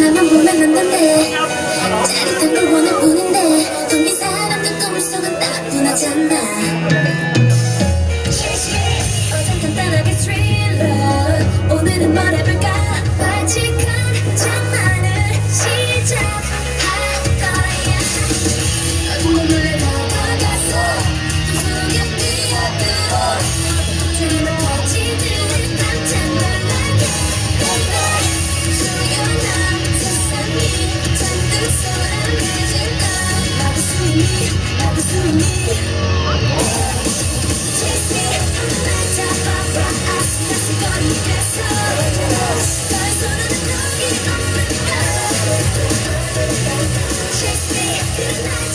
나만 보면 남는데 짜릿한 걸 원할 뿐인데 덤빈 사람들 거울 속은 따분하잖아.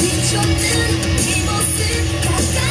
비춰든 이 모습 가까이